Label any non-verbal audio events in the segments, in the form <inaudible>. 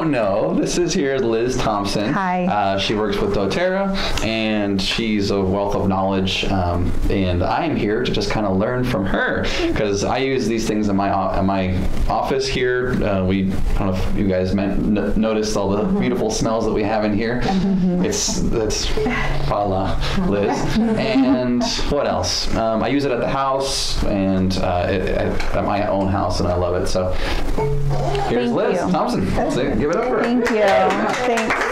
don't know, this is here Liz Thompson. Hi. Uh, she works with doTERRA, and she's a wealth of knowledge. Um, and I'm here to just kind of learn from her because I use these things in my in my office here. Uh, we I don't know if you guys meant, n- noticed all the beautiful smells that we have in here. It's that's voila, Liz. <laughs> and what else? Um, I use it at the house and uh, it, at, my own house, and I love it. So here's Thank Liz you. Thompson. Say- give it up for. Thank you. Thanks.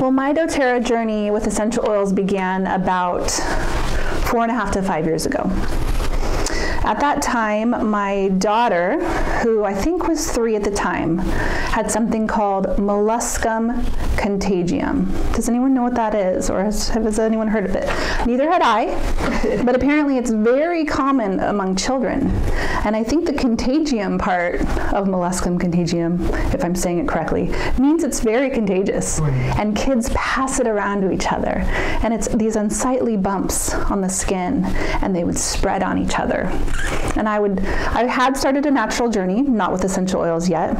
Well, my doTERRA journey with essential oils began about four and a half to five years ago. At that time, my daughter, who I think was three at the time, had something called molluscum contagium. Does anyone know what that is, or has, has anyone heard of it? Neither had I, <laughs> but apparently it's very common among children. And I think the contagium part of molluscum contagium, if I'm saying it correctly, means it's very contagious, mm. and kids pass it around to each other. And it's these unsightly bumps on the skin, and they would spread on each other. And I would, I had started a natural journey, not with essential oils yet.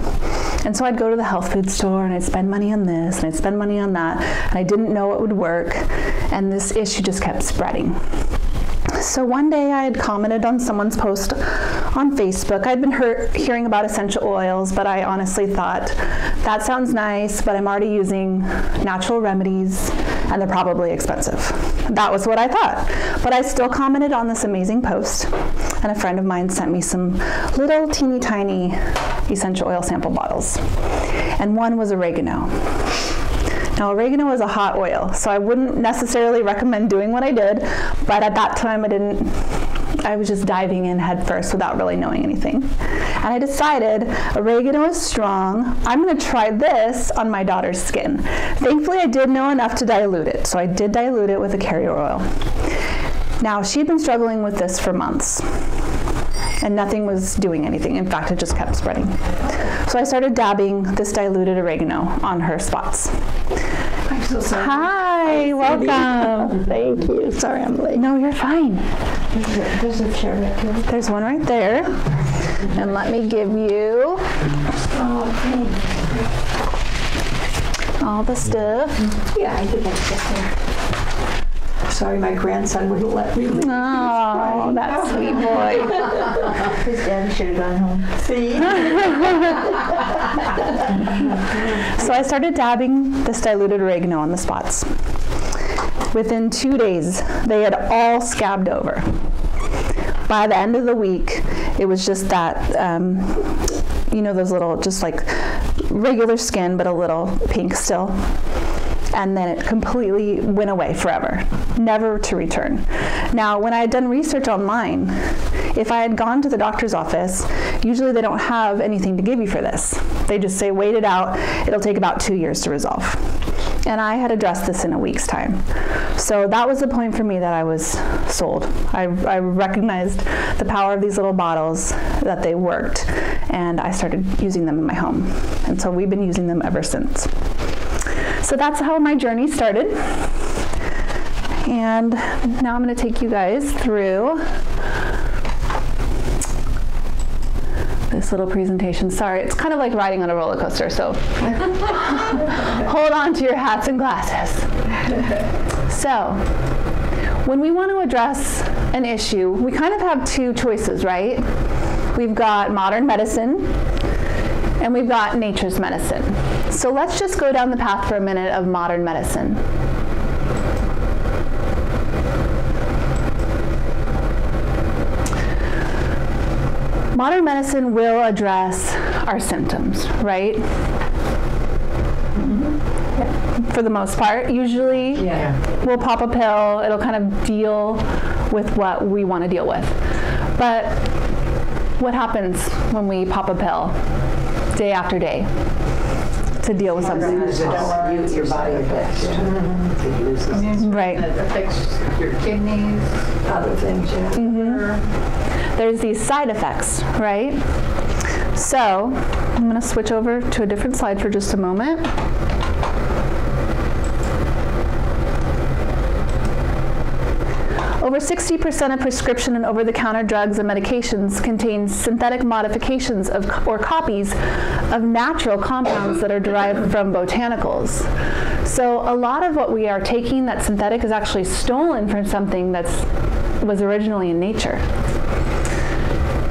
And so I'd go to the health food store and I'd spend money on this and I'd spend money on that. And I didn't know it would work. And this issue just kept spreading. So one day I had commented on someone's post on Facebook. I'd been hear- hearing about essential oils, but I honestly thought that sounds nice, but I'm already using natural remedies and they're probably expensive. That was what I thought. But I still commented on this amazing post, and a friend of mine sent me some little teeny tiny essential oil sample bottles. And one was oregano. Now, oregano is a hot oil, so I wouldn't necessarily recommend doing what I did, but at that time I didn't, I was just diving in head first without really knowing anything. And I decided oregano is strong. I'm going to try this on my daughter's skin. Thankfully, I did know enough to dilute it, so I did dilute it with a carrier oil. Now, she'd been struggling with this for months and nothing was doing anything. In fact, it just kept spreading. So I started dabbing this diluted oregano on her spots. So sorry. Hi, welcome. <laughs> Thank you. Sorry I'm late. No, you're fine. There's a, there's a chair back here. There's one right there. And let me give you all the stuff. Yeah, I think I get there. Sorry, my grandson wouldn't let me leave. Oh, that sweet boy. <laughs> His dad should have gone home. See? <laughs> So I started dabbing this diluted oregano on the spots. Within two days, they had all scabbed over. By the end of the week, it was just that, um, you know, those little, just like regular skin, but a little pink still. And then it completely went away forever, never to return. Now, when I had done research online, if I had gone to the doctor's office, usually they don't have anything to give you for this. They just say, wait it out, it'll take about two years to resolve. And I had addressed this in a week's time. So that was the point for me that I was sold. I, I recognized the power of these little bottles, that they worked, and I started using them in my home. And so we've been using them ever since. So that's how my journey started. And now I'm going to take you guys through this little presentation. Sorry, it's kind of like riding on a roller coaster, so <laughs> hold on to your hats and glasses. So, when we want to address an issue, we kind of have two choices, right? We've got modern medicine and we've got nature's medicine. So let's just go down the path for a minute of modern medicine. Modern medicine will address our symptoms, right? For the most part, usually Yeah. we'll pop a pill, it'll kind of deal with what we want to deal with. But what happens when we pop a pill day after day to deal with something? Use it, your body affects. It uses Right. It affects your kidneys. other things, yeah. Mm-hmm. There's these side effects, right? So I'm going to switch over to a different slide for just a moment. Over 60% of prescription and over-the-counter drugs and medications contain synthetic modifications of or copies of natural compounds that are derived from botanicals. So a lot of what we are taking that's synthetic is actually stolen from something that was originally in nature.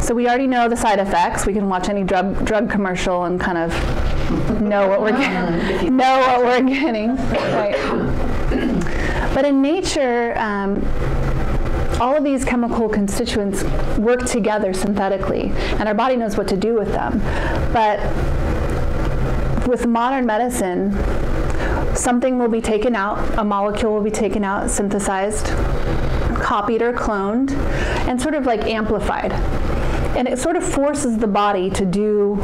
So we already know the side effects. We can watch any drug drug commercial and kind of know what we're getting. know what we're getting. Right. But in nature, um, all of these chemical constituents work together synthetically, and our body knows what to do with them. But with modern medicine, something will be taken out, a molecule will be taken out, synthesized, copied or cloned, and sort of like amplified. And it sort of forces the body to do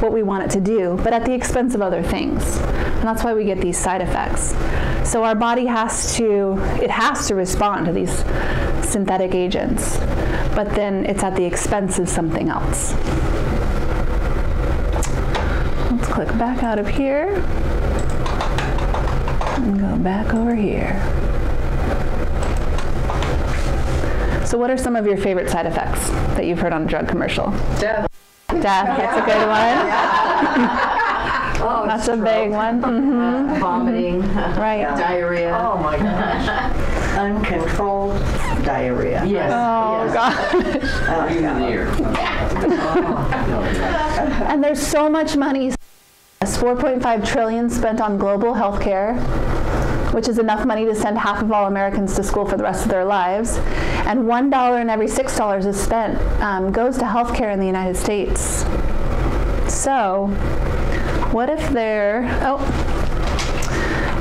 what we want it to do, but at the expense of other things. And that's why we get these side effects. So our body has to, it has to respond to these synthetic agents, but then it's at the expense of something else. Let's click back out of here and go back over here. So, what are some of your favorite side effects that you've heard on a drug commercial? Death. Death, that's a good one. <laughs> <laughs> Oh, That's a big one. hmm Vomiting, Right. <laughs> diarrhea. Oh, my gosh. Uncontrolled diarrhea. Yes. Oh, yes. God. Oh, <laughs> And there's so much money. 4.5 trillion spent on global health care, which is enough money to send half of all Americans to school for the rest of their lives. And one dollar in every six dollars is spent um, goes to health care in the United States. So, what if there? Oh,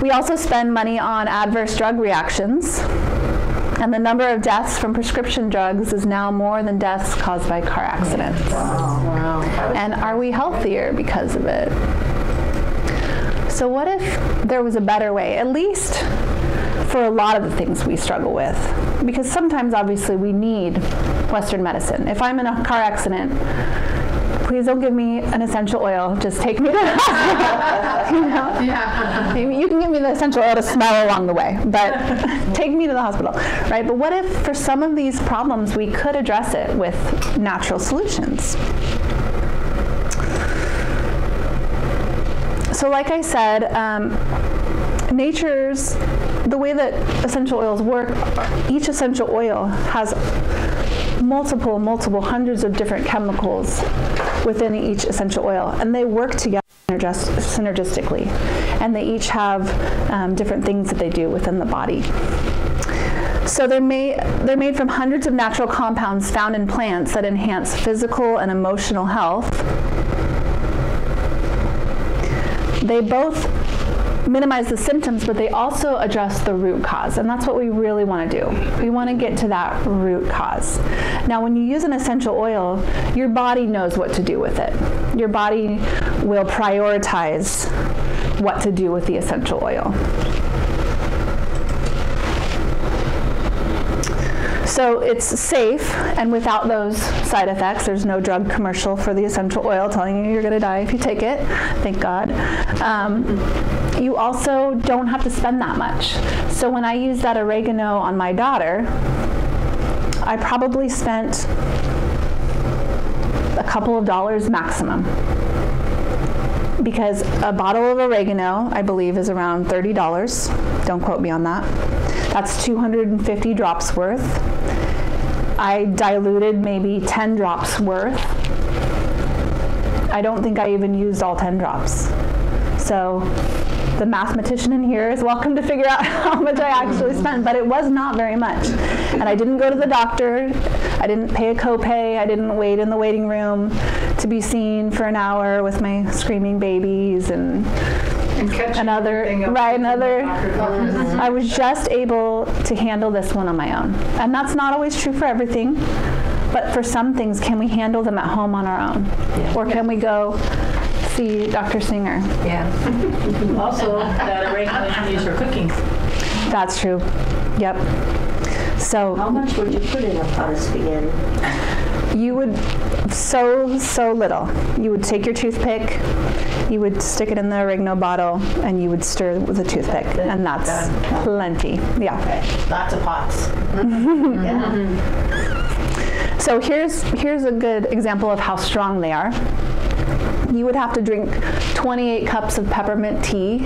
we also spend money on adverse drug reactions. And the number of deaths from prescription drugs is now more than deaths caused by car accidents. Wow. And are we healthier because of it? So, what if there was a better way, at least for a lot of the things we struggle with? Because sometimes, obviously, we need Western medicine. If I'm in a car accident, please don't give me an essential oil. Just take me <laughs> to the hospital. <laughs> you know? Yeah. Maybe you can give me the essential oil to smell along the way, but <laughs> take me to the hospital, right? But what if for some of these problems we could address it with natural solutions? So, like I said, um, nature's the way that essential oils work. Each essential oil has multiple, multiple hundreds of different chemicals within each essential oil, and they work together synergistically, and they each have um, different things that they do within the body. So they're made, they're made from hundreds of natural compounds found in plants that enhance physical and emotional health. They both minimize the symptoms, but they also address the root cause. And that's what we really want to do. We want to get to that root cause. Now, when you use an essential oil, your body knows what to do with it. Your body will prioritize what to do with the essential oil. So it's safe, and without those side effects, there's no drug commercial for the essential oil telling you you're going to die if you take it. Thank God. Um, you also don't have to spend that much. So when I used that oregano on my daughter, I probably spent a couple of dollars maximum. Because a bottle of oregano, I believe, is around $30. Don't quote me on that. That's 250 drops worth. I diluted maybe 10 drops worth. I don't think I even used all 10 drops. So the mathematician in here is welcome to figure out <laughs> how much I actually spent, but it was not very much. And I didn't go to the doctor. I didn't pay a copay. I didn't wait in the waiting room to be seen for an hour with my screaming babies and And another right another. I was just able to handle this one on my own. And that's not always true for everything. But for some things, can we handle them at home on our own? Or can we go see Dr. Singer? Yeah. <laughs> Also, that oregano you can use for cooking. That's true. Yep. So How much would you put in a pot of spaghetti? you would so so little. You would take your toothpick You would stick it in the oregano bottle and you would stir with a toothpick, and that's plenty. Yeah. Lots of pots. <laughs> So here's here's a good example of how strong they are. You would have to drink 28 cups of peppermint tea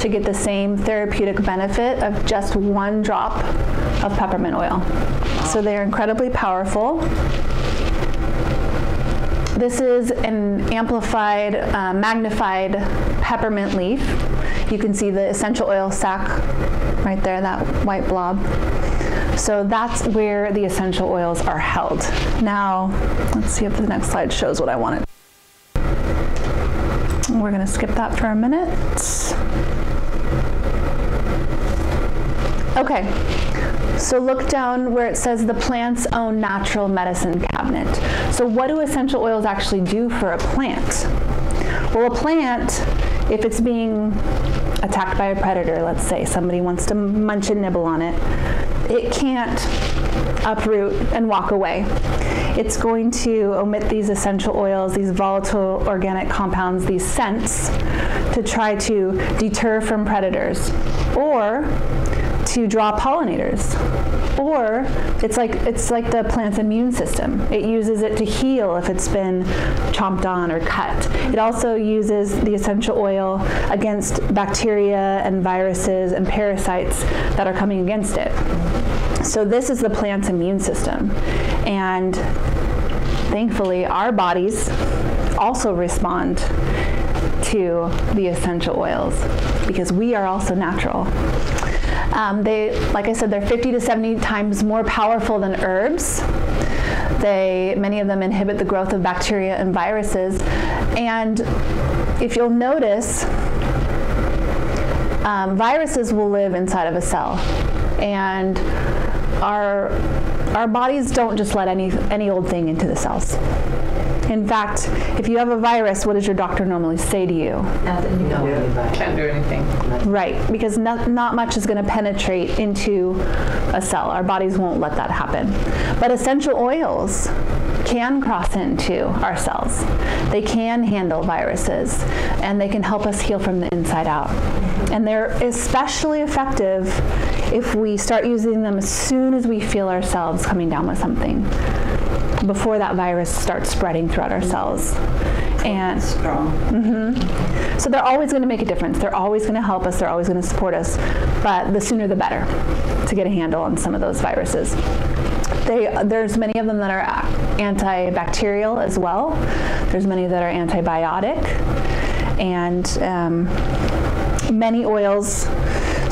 to get the same therapeutic benefit of just one drop of peppermint oil. So they are incredibly powerful. This is an amplified, uh, magnified peppermint leaf. You can see the essential oil sac right there, that white blob. So that's where the essential oils are held. Now, let's see if the next slide shows what I wanted. We're going to skip that for a minute. Okay, so look down where it says the plant's own natural medicine cabinet. So what do essential oils actually do for a plant? Well, a plant, if it's being attacked by a predator, let's say somebody wants to munch and nibble on it, it can't uproot and walk away. It's going to omit these essential oils, these volatile organic compounds, these scents to try to deter from predators. Or to draw pollinators. Or it's like it's like the plant's immune system. It uses it to heal if it's been chomped on or cut. It also uses the essential oil against bacteria and viruses and parasites that are coming against it. So this is the plant's immune system. And thankfully our bodies also respond to the essential oils because we are also natural. Um, they, like I said, they're 50 to 70 times more powerful than herbs. They, many of them inhibit the growth of bacteria and viruses. And if you'll notice, um, viruses will live inside of a cell. And our, our bodies don't just let any, any old thing into the cells. In fact, if you have a virus, what does your doctor normally say to you? Nothing you know. Can't do anything. Right, because not, not much is going to penetrate into a cell. Our bodies won't let that happen. But essential oils can cross into our cells. They can handle viruses and they can help us heal from the inside out. And they're especially effective if we start using them as soon as we feel ourselves coming down with something before that virus starts spreading throughout our cells. And Mm-hmm. so they're always going to make a difference. They're always going to help us. They're always going to support us. But the sooner the better to get a handle on some of those viruses. They, there's many of them that are antibacterial as well. There's many that are antibiotic. And um, many oils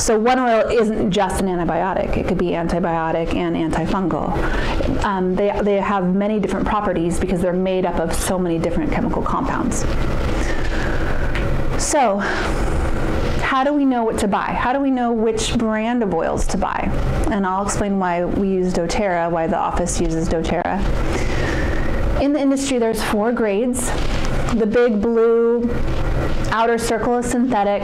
so one oil isn't just an antibiotic. It could be antibiotic and antifungal. Um, they, they have many different properties because they're made up of so many different chemical compounds. So how do we know what to buy? How do we know which brand of oils to buy? And I'll explain why we use doTERRA, why the office uses doTERRA. In the industry, there's four grades. The big blue outer circle is synthetic.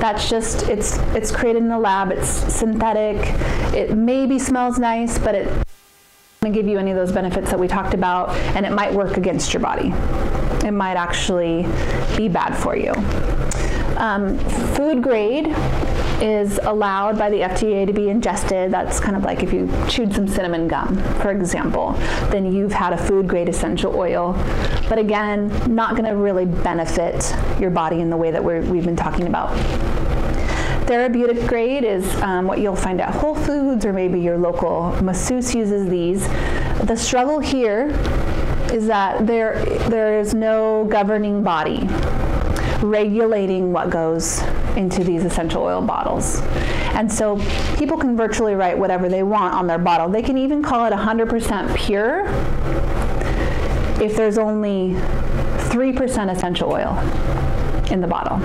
That's just it's it's created in the lab. It's synthetic. It maybe smells nice, but it doesn't give you any of those benefits that we talked about, and it might work against your body. It might actually be bad for you. Um, food grade is allowed by the FDA to be ingested. That's kind of like if you chewed some cinnamon gum, for example, then you've had a food grade essential oil. But again, not going to really benefit your body in the way that we have been talking about. Therapeutic grade is um, what you'll find at Whole Foods or maybe your local masseuse uses these. The struggle here is that there, there is no governing body regulating what goes into these essential oil bottles. And so people can virtually write whatever they want on their bottle. They can even call it 100% pure if there's only 3% essential oil in the bottle.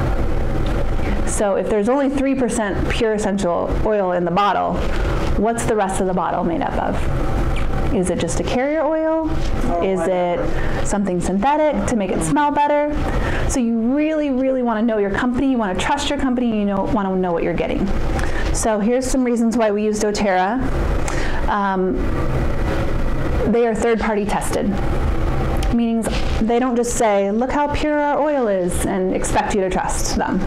So if there's only 3% pure essential oil in the bottle, what's the rest of the bottle made up of? Is it just a carrier oil? Is it something synthetic to make it smell better? So you really, really want to know your company. You want to trust your company. You know, want to know what you're getting. So here's some reasons why we use doTERRA. Um, they are third-party tested, meaning they don't just say, look how pure our oil is, and expect you to trust them.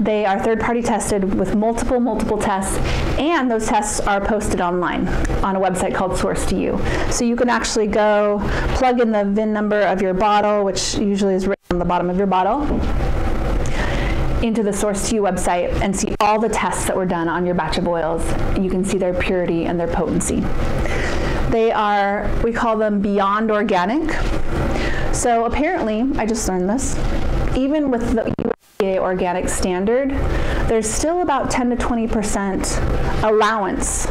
They are third party tested with multiple, multiple tests, and those tests are posted online on a website called Source to You. So you can actually go plug in the VIN number of your bottle, which usually is written on the bottom of your bottle, into the Source to You website and see all the tests that were done on your batch of oils. You can see their purity and their potency. They are, we call them beyond organic. So apparently, I just learned this, even with the USDA organic standard, there's still about 10 to 20% allowance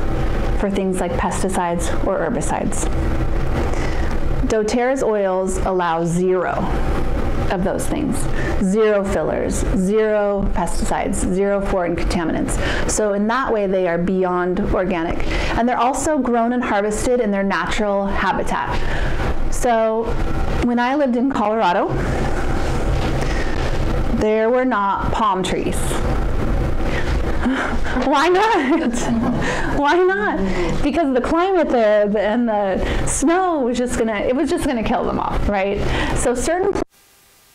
for things like pesticides or herbicides. doTERRA's oils allow zero of those things. Zero fillers, zero pesticides, zero foreign contaminants. So in that way they are beyond organic. And they're also grown and harvested in their natural habitat. So when I lived in Colorado, there were not palm trees. <laughs> Why not? <laughs> Why not? Because the climate there and the snow was just gonna, it was just gonna kill them off, right? So certain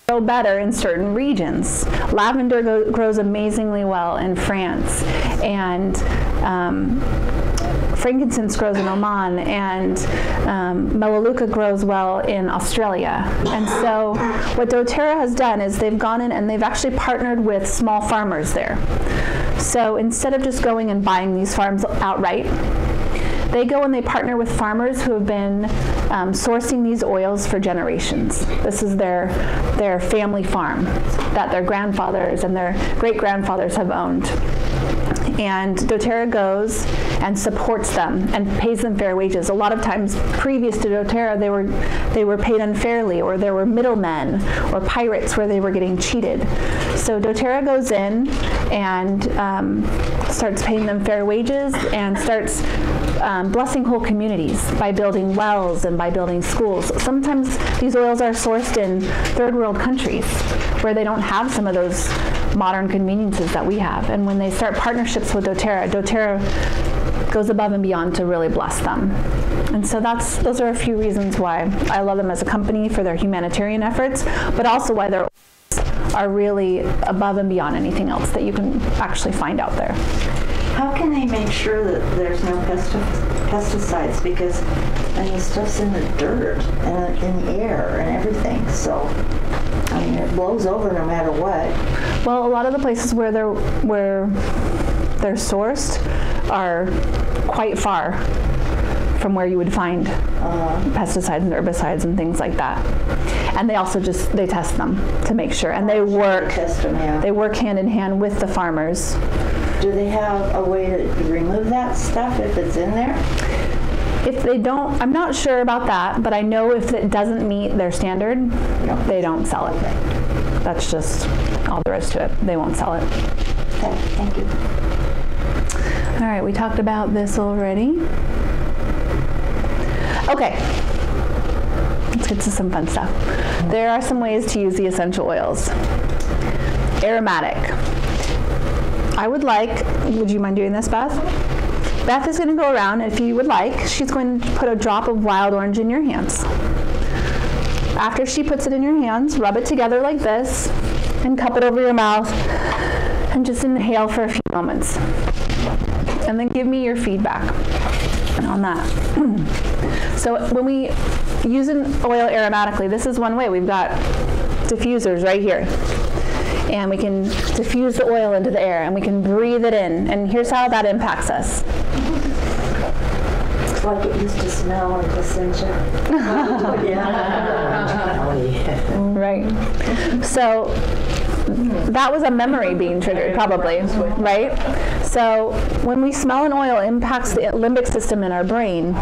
grow better in certain regions. Lavender grows amazingly well in France, and um, frankincense grows in Oman, and um, Melaleuca grows well in Australia. And so, what doTERRA has done is they've gone in and they've actually partnered with small farmers there. So instead of just going and buying these farms outright, they go and they partner with farmers who have been um, sourcing these oils for generations. This is their their family farm that their grandfathers and their great grandfathers have owned. And doTERRA goes and supports them and pays them fair wages. A lot of times, previous to doTERRA, they were they were paid unfairly, or there were middlemen or pirates where they were getting cheated. So doTERRA goes in and um, starts paying them fair wages and starts um, blessing whole communities by building wells and by building schools. Sometimes these oils are sourced in third world countries where they don't have some of those modern conveniences that we have. And when they start partnerships with doTERRA, doTERRA goes above and beyond to really bless them. And so that's those are a few reasons why I love them as a company for their humanitarian efforts, but also why their are really above and beyond anything else that you can actually find out there. How can they make sure that there's no pesti- pesticides? Because, I mean, stuff's in the dirt and in the air and everything, so, I mean, it blows over no matter what. Well, a lot of the places where they're where they're sourced are quite far from where you would find uh-huh. pesticides and herbicides and things like that. And they also just they test them to make sure, and they oh, work Test them, yeah. they work hand in hand with the farmers. Do they have a way to remove that stuff if it's in there? If they don't, I'm not sure about that, but I know if it doesn't meet their standard, they don't sell it. That's just all there is to it. They won't sell it. Okay, thank you. All right, we talked about this already. Okay, let's get to some fun stuff. There are some ways to use the essential oils. Aromatic. I would like, would you mind doing this, Beth? Beth is going to go around, if you would like, she's going to put a drop of wild orange in your hands. After she puts it in your hands, rub it together like this and cup it over your mouth and just inhale for a few moments and then give me your feedback on that. <clears throat> so when we use an oil aromatically, this is one way. We've got diffusers right here. And we can diffuse the oil into the air and we can breathe it in. And here's how that impacts us. It's like it used to smell in Placentia. <laughs> <laughs> Yeah. Oh, <laughs> yeah. Right. So that was a memory being triggered, probably, right? So when we smell an oil, it impacts the limbic system in our brain,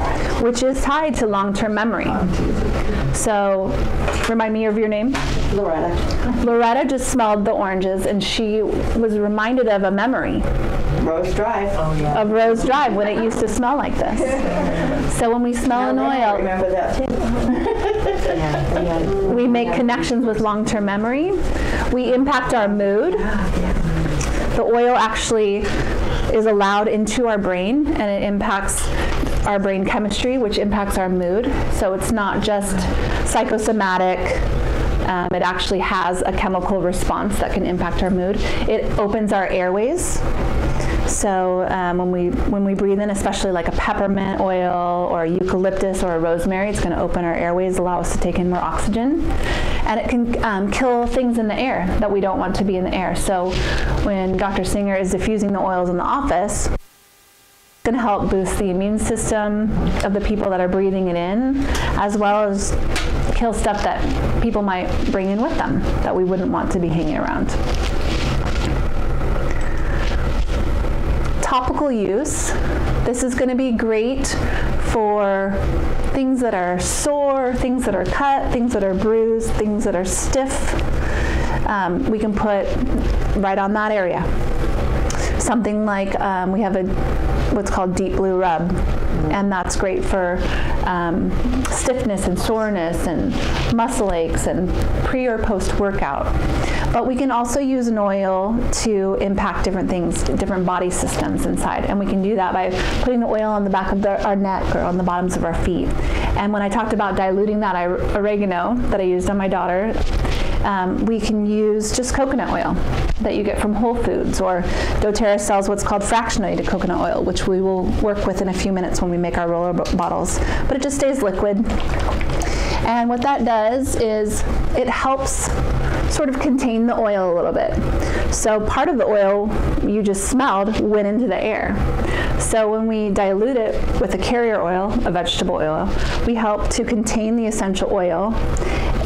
which is tied to long-term memory. So remind me of your name. Loretta, Loretta just smelled the oranges, and she was reminded of a memory Rose Drive. Oh, yeah. of Rose Drive when it used to smell like this. So when we smell an Now they oil, Remember that too. <laughs> Yeah, yeah. we make connections with long-term memory. We impact our mood. The oil actually is allowed into our brain and it impacts our brain chemistry, which impacts our mood. So it's not just psychosomatic. Um, it actually has a chemical response that can impact our mood. It opens our airways. So um, when we when we breathe in, especially like a peppermint oil or eucalyptus or a rosemary, it's going to open our airways, allow us to take in more oxygen, and it can um, kill things in the air that we don't want to be in the air. So when Dr. Singer is diffusing the oils in the office, going to help boost the immune system of the people that are breathing it in, as well as kill stuff that people might bring in with them that we wouldn't want to be hanging around. Topical use. This is going to be great for things that are sore, things that are cut, things that are bruised, things that are stiff. Um, we can put right on that area. Something like um, we have a what's called deep blue rub, and that's great for um, stiffness and soreness and muscle aches and pre or post workout. But we can also use an oil to impact different things, different body systems inside. And we can do that by putting the oil on the back of the, our neck or on the bottoms of our feet. And when I talked about diluting that oregano that I used on my daughter, um, we can use just coconut oil that you get from Whole Foods, or doTERRA sells what's called fractionated coconut oil, which we will work with in a few minutes when we make our roller bottles. But it just stays liquid. And what that does is it helps sort of contain the oil a little bit. So part of the oil you just smelled went into the air. So when we dilute it with a carrier oil, a vegetable oil, we help to contain the essential oil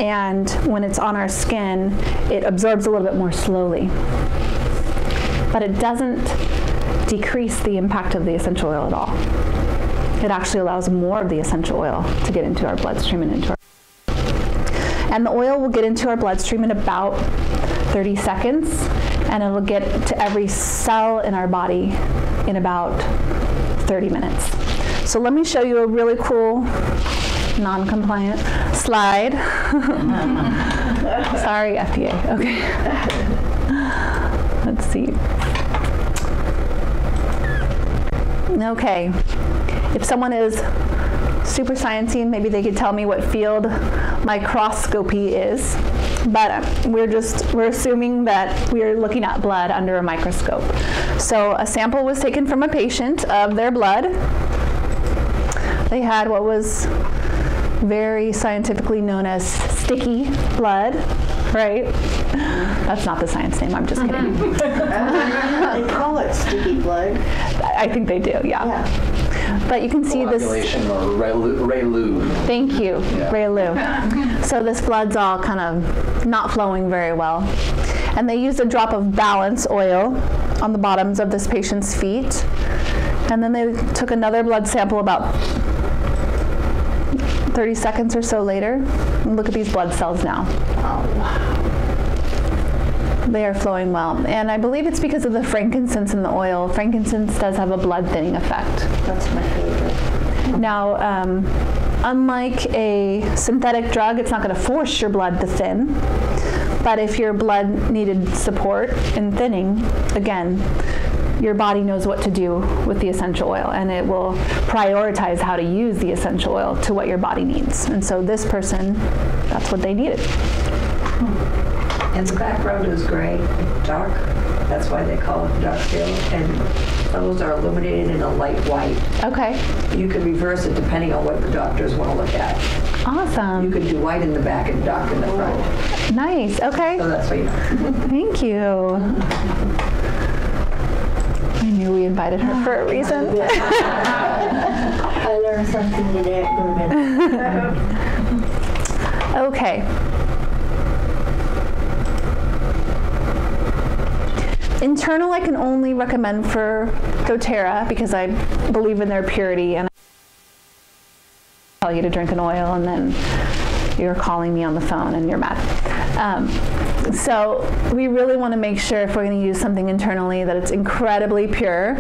and when it's on our skin, it absorbs a little bit more slowly. But it doesn't decrease the impact of the essential oil at all. It actually allows more of the essential oil to get into our bloodstream and into our and the oil will get into our bloodstream in about 30 seconds, and it'll get to every cell in our body in about 30 minutes. So let me show you a really cool non-compliant slide. <laughs> Sorry, FDA. Okay. <laughs> Let's see. Okay. If someone is super sciencey, maybe they could tell me what field microscopy is. But um, we're just we're assuming that we're looking at blood under a microscope. So a sample was taken from a patient of their blood. They had what was very scientifically known as sticky blood, right? That's not the science name, I'm just mm-hmm. kidding. they call it sticky blood. I think they do, yeah. Yeah. But you can see this. Coagulation or Rayleigh. Rayleigh. Thank you, Yeah. Rayleigh. <laughs> So this blood's all kind of not flowing very well. And they used a drop of balance oil on the bottoms of this patient's feet. And then they took another blood sample about 30 seconds or so later. Look at these blood cells now. They are flowing well. And I believe it's because of the frankincense in the oil. Frankincense does have a blood thinning effect. That's my favorite. Now, um, unlike a synthetic drug, it's not going to force your blood to thin. But if your blood needed support in thinning, again, your body knows what to do with the essential oil and it will prioritize how to use the essential oil to what your body needs. And so this person, that's what they needed. And the background is gray, dark. That's why they call it dark field. And those are illuminated in a light white. Okay, You can reverse it depending on what the doctors want to look at. Awesome. You could do white in the back and dark in the front. Nice, okay. So that's what you know. <laughs> Thank you. Knew we invited her for a reason. <laughs> I learned something today at Gourmet. <laughs> Okay. Internal, I can only recommend for doTERRA because I believe in their purity and I tell you to drink an oil and then you're calling me on the phone and you're mad. Um, so we really want to make sure if we're going to use something internally that it's incredibly pure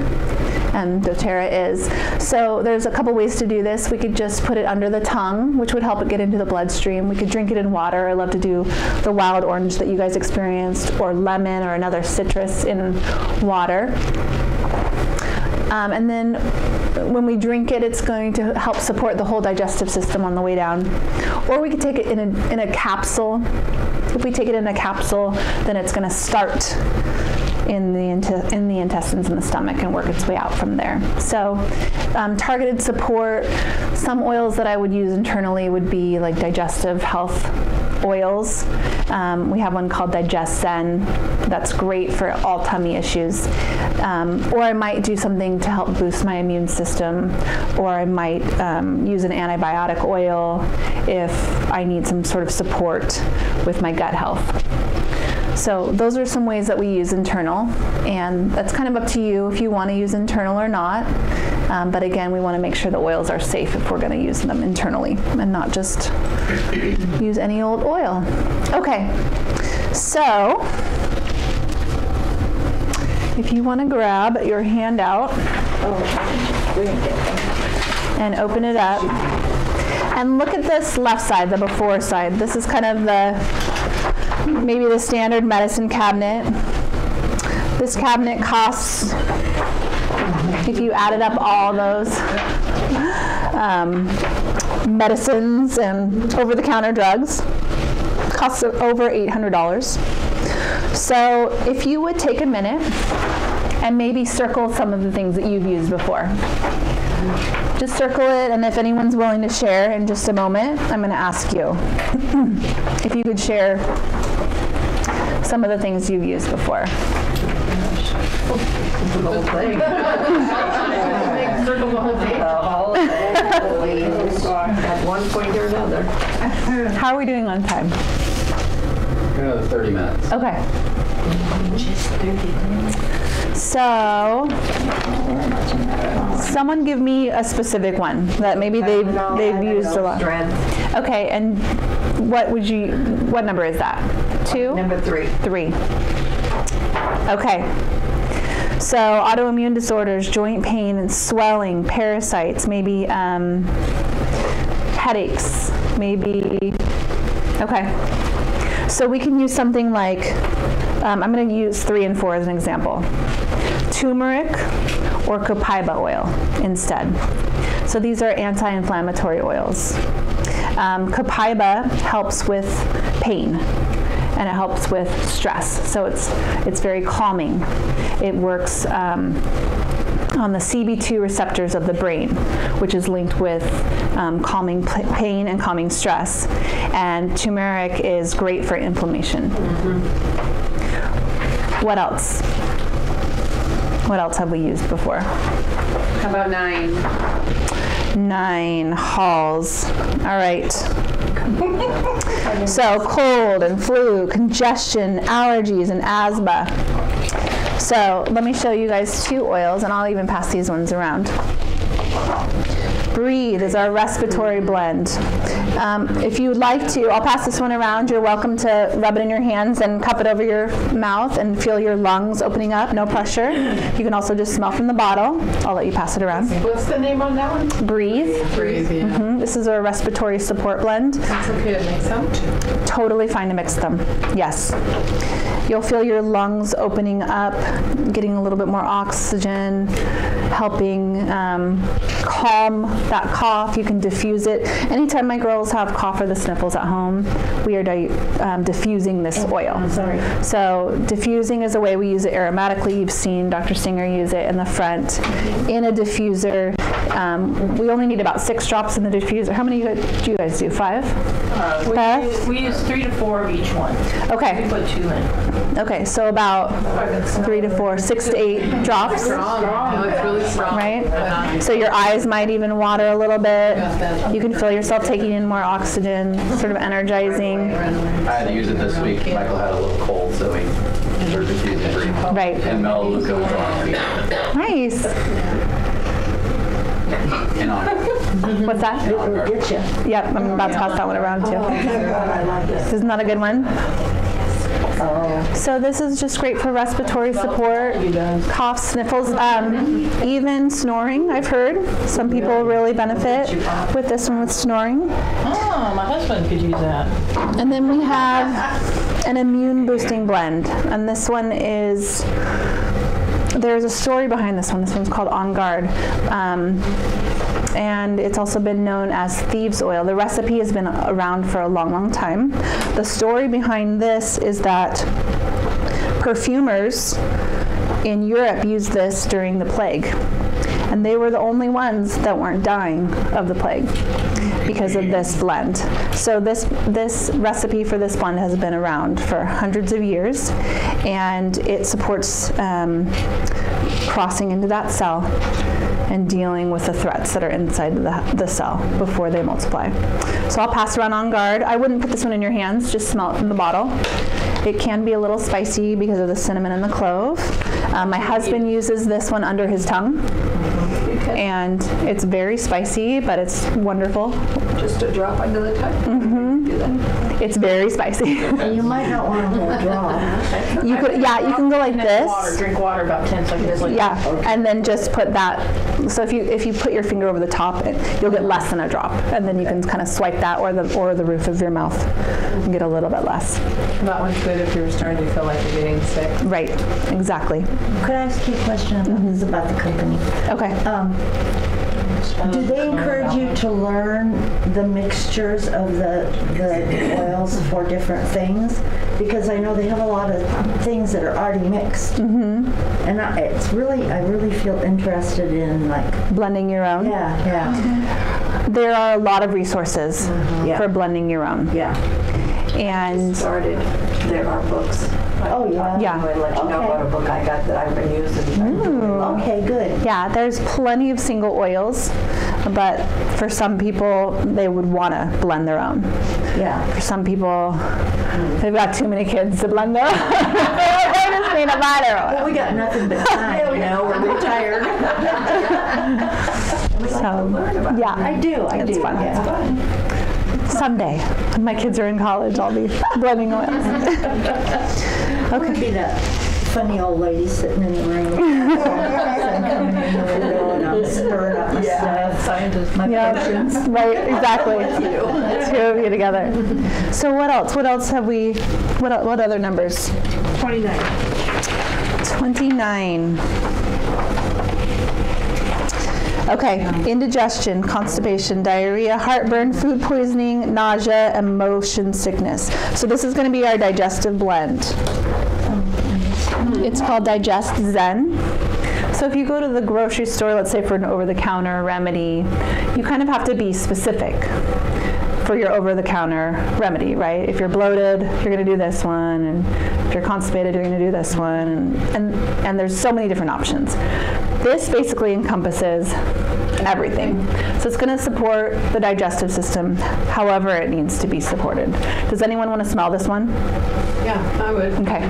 and doTERRA is. So there's a couple ways to do this. We could just put it under the tongue, which would help it get into the bloodstream. We could drink it in water. I love to do the wild orange that you guys experienced, or lemon, or another citrus in water. Um, and then when we drink it, it's going to help support the whole digestive system on the way down. or we could take it in a, in a capsule. If we take it in a capsule, then it's going to start in the in the intestines and the stomach and work its way out from there. So, um, targeted support. Some oils that I would use internally would be like digestive health oils. Um, we have one called DigestZen. That's great for all tummy issues. Um, or I might do something to help boost my immune system, or I might um, use an antibiotic oil if I need some sort of support with my gut health. So those are some ways that we use internal, and that's kind of up to you if you want to use internal or not. Um, but again, we want to make sure the oils are safe if we're going to use them internally and not just use any old oil. Okay, so if you want to grab your handout and open it up and look at this left side, the before side. This is kind of the maybe the standard medicine cabinet. This cabinet costs, if you added up all those um, medicines and over-the-counter drugs, costs over $800. So if you would take a minute and maybe circle some of the things that you've used before. Just circle it, and if anyone's willing to share in just a moment, I'm going to ask you <clears throat> if you could share some of the things you've used before. The whole thing. <laughs> Circle the whole page. The whole thing. At one point or another. How are we doing on time? Another 30 minutes. Okay. So, someone give me a specific one that maybe they've they've used a lot. Strength, Okay, and what would you? What number is that? Two, number three. three. Okay. So autoimmune disorders, joint pain and swelling, parasites, maybe um, headaches, maybe. Okay. So we can use something like, um, I'm going to use three and four as an example. Turmeric or copaiba oil instead. So these are anti-inflammatory oils. Um, copaiba helps with pain and it helps with stress. So it's it's very calming. It works um, on the CB2 receptors of the brain, which is linked with um, calming p- pain and calming stress. And turmeric is great for inflammation. What else? What else have we used before? How about nine? Nine halls. All right. <laughs> So cold and flu, congestion, allergies, and asthma. So let me show you guys two oils, and I'll even pass these ones around. Breathe is our respiratory blend. Um, if you would like to, I'll pass this one around. You're welcome to rub it in your hands and cup it over your mouth and feel your lungs opening up, no pressure. You can also just smell from the bottle. I'll let you pass it around. What's the name on that one? Breathe. Breathe, yeah. Mhm, This is a respiratory support blend. That's okay to mix them? Totally fine to mix them. Yes. You'll feel your lungs opening up, getting a little bit more oxygen, helping um, calm that cough. You can diffuse it. Anytime my girls have cough or the sniffles at home, we are di- um, diffusing this oil. Sorry. So diffusing is a way we use it aromatically. You've seen Dr. Singer use it in the front. In a diffuser, um, we only need about six drops in the diffuser. How many do you guys do? Five? We Beth? use- We use three to four of each one. We Okay. put two in. Okay, so about three to four, six to eight drops, Strong. No, it's really strong. Right? Uh-huh. So your eyes might even water a little bit. You can feel yourself taking in more oxygen, sort of energizing. I had to use it this week. Michael had a little cold, so we started using it. Right. And Melaleuca was on me. Nice. And on What's that? It'll get you. Yep, I'm about to pass that one around too. Oh, I like this. This is not a good one. Oh, So this is just great for respiratory support, cough, sniffles, um, even snoring. I've heard some people really benefit with this one with snoring. Oh, my husband could use that. And then we have an immune boosting blend, and this one is there's a story behind this one. This one's called On Guard. Um, and it's also been known as thieves oil. The recipe has been around for a long, long time. The story behind this is that perfumers in Europe used this during the plague. And they were the only ones that weren't dying of the plague because of this blend. So this this recipe for this blend has been around for hundreds of years, and it supports um, crossing into that cell and dealing with the threats that are inside the, the cell before they multiply. So I'll pass around On Guard. I wouldn't put this one in your hands, just smell it from the bottle. It can be a little spicy because of the cinnamon and the clove. Um, my husband uses this one under his tongue, and it's very spicy, but it's wonderful. Just a drop under the tongue? Do that? It's very spicy. And you might not want to hold draw. you could, yeah, you can go like And then Water, this. drink water about 10 seconds. Like Yeah, and then just put that. So if you if you put your finger over the top, it, you'll get less than a drop, and then you can kind of swipe that or the or the roof of your mouth and get a little bit less. That one's good if you're starting to feel like you're getting sick. Right, exactly. Could I ask you a question about this about the company? Okay. Um, do they encourage you to learn the mixtures of the, the oils for different things? Because I know they have a lot of things that are already mixed. Mm-hmm. And I, it's really, I really feel interested in like, Blending your own. yeah, yeah, There are a lot of resources Yeah. for blending your own, yeah. and Started, there are books. Oh, yeah. Yeah. I'd let you know about a book I got that I've been using. Okay, good. yeah, there's plenty of single oils, but for some people, they would want to blend their own. Yeah. For some people, mm. they've got too many kids to blend their own. <laughs> they just need to buy their own. Well, we got nothing but time, <laughs> you know, we're retired. <laughs> So, yeah, I do, I It's do, fun. yeah. Someday when my kids are in college, I'll be blending oils. Could be that funny old lady sitting in the room. Sun <laughs> coming in the window and I'm stirring up my stuff. Scientist. My Yeah, potions. right, exactly. <laughs> Two of you together. So what else? What else have we? What what other numbers? 29. 29. Okay, indigestion, constipation, diarrhea, heartburn, food poisoning, nausea, and motion sickness. So this is going to be our digestive blend. It's called DigestZen. So if you go to the grocery store, let's say for an over-the-counter remedy, you kind of have to be specific for your over-the-counter remedy, right? If you're bloated, you're going to do this one, and if you're constipated, you're going to do this one, and, and and there's so many different options. This basically encompasses everything. So it's going to support the digestive system however it needs to be supported. Does anyone want to smell this one? Yeah, I would. Okay.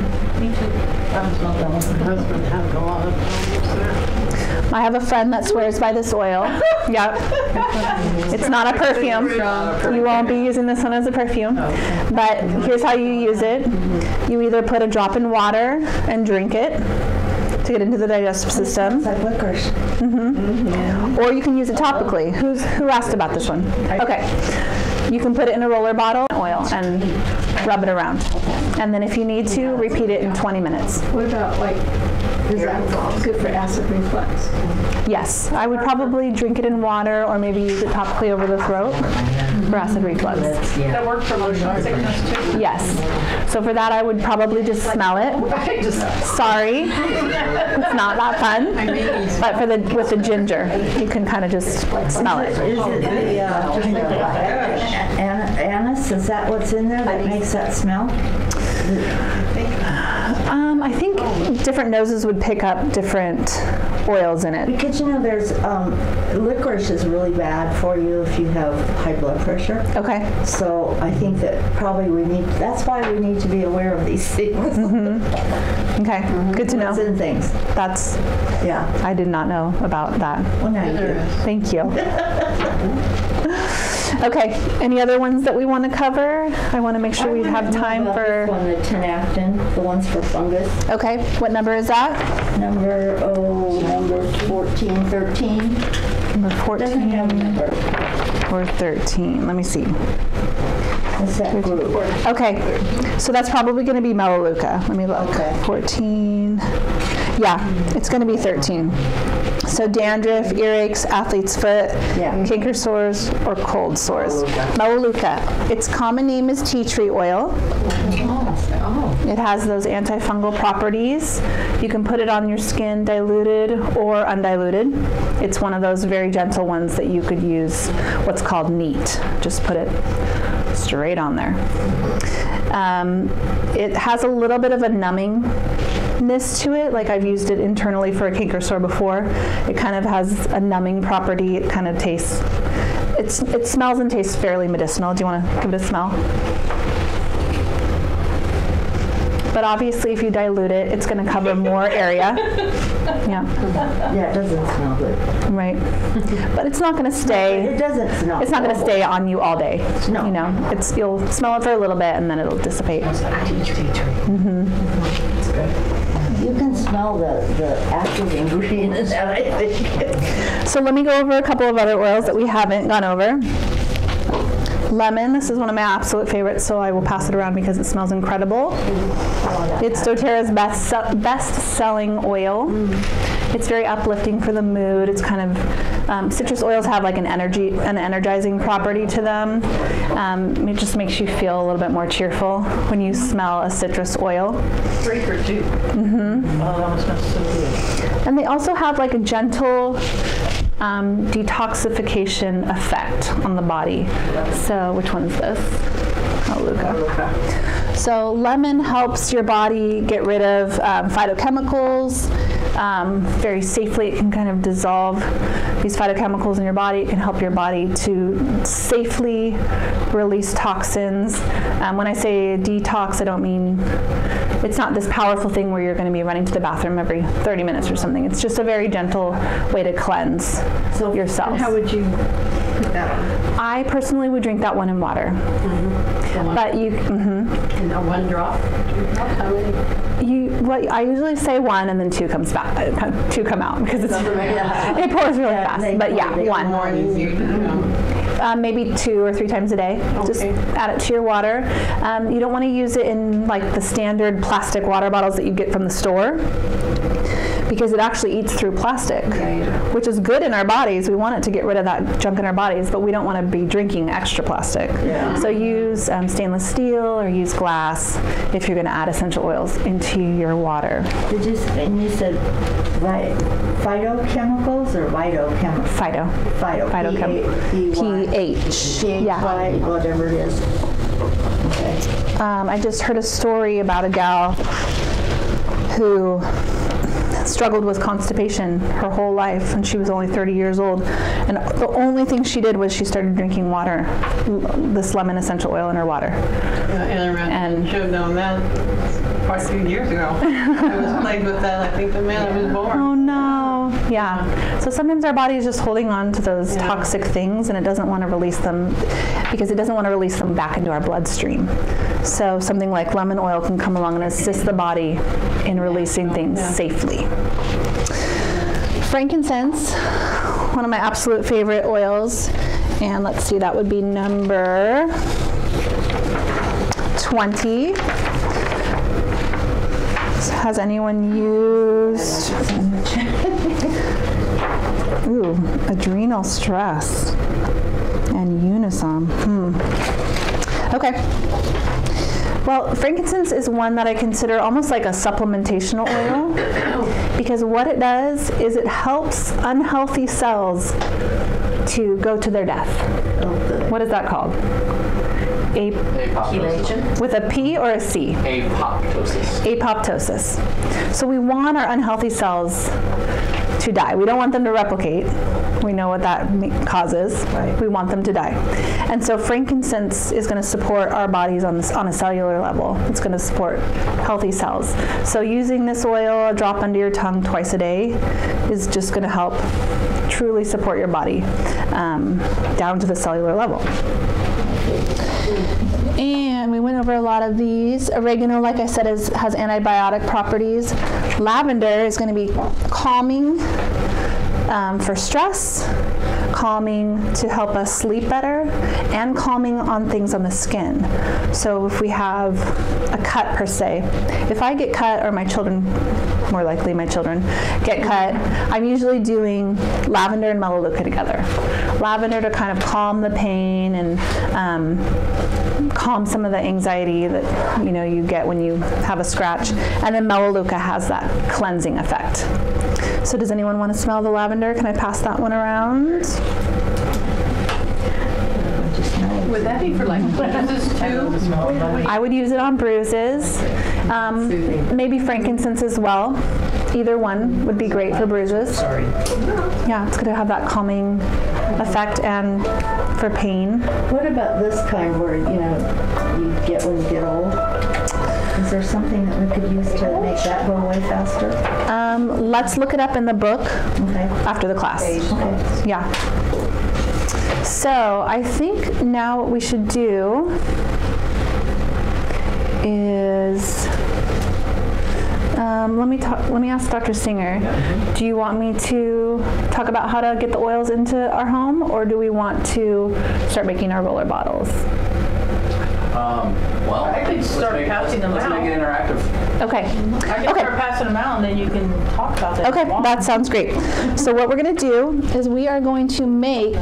My husband had a lot of problems there. I have a friend that swears by this oil. <laughs> yep. It's not a perfume. You won't be using this one as a perfume. But here's how you use it. You either put a drop in water and drink it to get into the digestive system. It's system, like licorice. Mm-hmm. or you can use it topically. Who's who asked about this one? Okay. You can put it in a roller bottle, oil, and rub it around. And then if you need to, repeat it in 20 minutes. What about like, is that good for acid reflux? Yes, I would probably drink it in water or maybe use it topically over the throat for acid reflux. That worked for motion sickness too. Yes. So for that, I would probably just smell it. <laughs> Sorry, it's not that fun. But for the with the ginger, you can kind of just smell it. Is it the, uh, an- anise, is that what's in there that makes that smell? Um, I think different noses would pick up different oils in it. Because you know, there's, um, licorice is really bad for you if you have high blood pressure. Okay. So I think that probably we need, that's why we need to be aware of these things. Okay. Good to What's know. in things, That's yeah. I did not know about that. Well, now you do. Thank you. <laughs> Okay. Any other ones that we want to cover? I want to make sure we have time for. On the Tinactin, the ones for fungus, Okay. What number is that? number, oh, number 14, 13. Number Doesn't have a 14 number. or 13. Let me see. Okay, so that's probably going to be Melaleuca. Let me look. Okay. 14. Yeah, it's going to be 13. So dandruff, earaches, athlete's foot, Yeah. canker sores, or cold sores. Melaleuca. Its common name is tea tree oil. It has those antifungal properties. You can put it on your skin diluted or undiluted. It's one of those very gentle ones that you could use what's called neat. Just put it straight on there. Um, it has a little bit of a numbingness to it. Like I've used it internally for a canker sore before. It kind of has a numbing property. It kind of tastes. It's, it smells and tastes fairly medicinal. Do you want to give it a smell? But obviously, if you dilute it, it's going to cover more area. <laughs> Yeah, Yeah, it doesn't smell good. right. But it's not going to stay. It doesn't smell. It's not going to stay on you all day. No. You know, it's you'll smell it for a little bit and then it'll dissipate. You mm-hmm. can smell the, the active ingredient in that, I think. So let me go over a couple of other oils that we haven't gone over. Lemon, this is one of my absolute favorites, so I will pass it around because it smells incredible. It's doTERRA's best best selling oil. It's very uplifting for the mood. It's kind of um, citrus oils have like an energy an energizing property to them. Um, it just makes you feel a little bit more cheerful when you smell a citrus oil. Mm-hmm. Oh, smells so good. And they also have like a gentle um, detoxification effect on the body. So, which one's this? Oh, Luca. So, lemon helps your body get rid of um, phytochemicals. Um, very safely, it can kind of dissolve these phytochemicals in your body. It can help your body to safely release toxins. Um, when I say detox, I don't mean it's not this powerful thing where you're going to be running to the bathroom every 30 minutes or something. It's just a very gentle way to cleanse So yourself. How would you put that on? I personally would drink that one in water. But you, mhm. In a one drop? Two drops? How many? you, what I usually say one, and then two comes back, <laughs> two come out because it's it pours really Yeah, fast. But yeah, one. More than you, um, maybe two or three times a day. Just add it to your water. Um, you don't want to use it in like the standard plastic water bottles that you get from the store because it actually eats through plastic, which is good in our bodies. We want it to get rid of that junk in our bodies, but we don't want to be drinking extra plastic. So use um, stainless steel or use glass if you're going to add essential oils into your water. Did you, and you said vi- phytochemicals or phytochemicals? Phyto. Phyto. Phytochem- P-H. pH. Yeah. Whatever it is. Okay. Um, I just heard a story about a gal who struggled with constipation her whole life and she was only 30 years old. And the only thing she did was she started drinking water this lemon essential oil in her water. Yeah, and And- and showed them that quite a few years ago. <laughs> I was plagued with that, I think, the man I was born. oh no yeah so sometimes our body is just holding on to those Yeah. toxic things and it doesn't want to release them because it doesn't want to release them back into our bloodstream so something like lemon oil can come along and assist the body in releasing things Yeah. safely frankincense one of my absolute favorite oils and let's see that would be number 20 has anyone used ooh adrenal stress and unisom hmm okay well, frankincense is one that I consider almost like a supplementational oil because what it does is it helps unhealthy cells to go to their death. What is that called? Apoptosis. with a P or a C? Apoptosis. apoptosis. So we want our unhealthy cells to die. We don't want them to replicate. We know what that causes. We want them to die. And so frankincense is going to support our bodies on, this, on a cellular level. It's going to support healthy cells. So using this oil, a drop under your tongue twice a day, is just going to help truly support your body um, down to the cellular level. And we went over a lot of these. Oregano, like I said, is, has antibiotic properties. Lavender is going to be calming um, for stress, calming to help us sleep better, and calming on things on the skin. So if we have a cut per se, if I get cut or my children more likely my children, get cut, I'm usually doing lavender and melaleuca together. Lavender to kind of calm the pain and um, calm some of the anxiety that you know you get when you have a scratch, and then melaleuca has that cleansing effect. So does anyone want to smell the lavender? Can I pass that one around? Would that be for like bruises too? I would use it on bruises. Um, maybe frankincense as well. Either one would be great for bruises. Sorry. Yeah, it's going to have that calming effect and for pain. What about this kind where, you know, you get when you get old? Is there something that we could use to make that go away faster? Um, let's look it up in the book Okay. after the class. Okay. Yeah. So I think now what we should do is um, let me talk. Let me ask Dr. Singer. Do you want me to talk about how to get the oils into our home, or do we want to start making our roller bottles? Um, well, I could let's start make- passing them let's out. make it interactive. Okay. I can Okay. start passing them out and then you can talk about that. Okay, that sounds great. So what we're going to do is we are going to make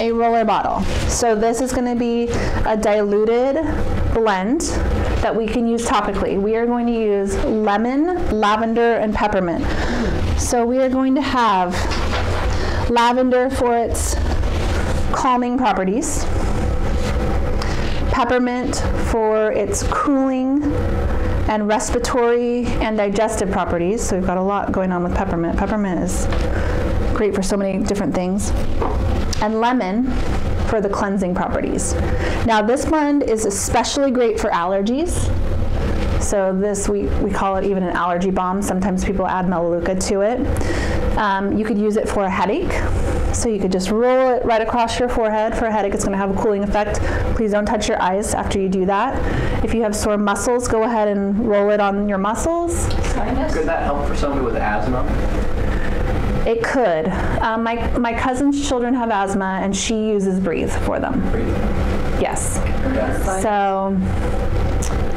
a roller bottle. So this is going to be a diluted blend that we can use topically. We are going to use lemon, lavender, and peppermint. So we are going to have lavender for its calming properties, peppermint for its cooling and respiratory and digestive properties. So we've got a lot going on with peppermint. Peppermint is great for so many different things. And lemon for the cleansing properties. Now this blend is especially great for allergies. So this, we, we call it even an allergy bomb. Sometimes people add melaleuca to it. Um, you could use it for a headache. So you could just roll it right across your forehead for a headache. It's going to have a cooling effect. Please don't touch your eyes after you do that. If you have sore muscles, go ahead and roll it on your muscles. Could that help for somebody with asthma? It could. Um, my, my cousin's children have asthma and she uses Breathe for them. Yes. So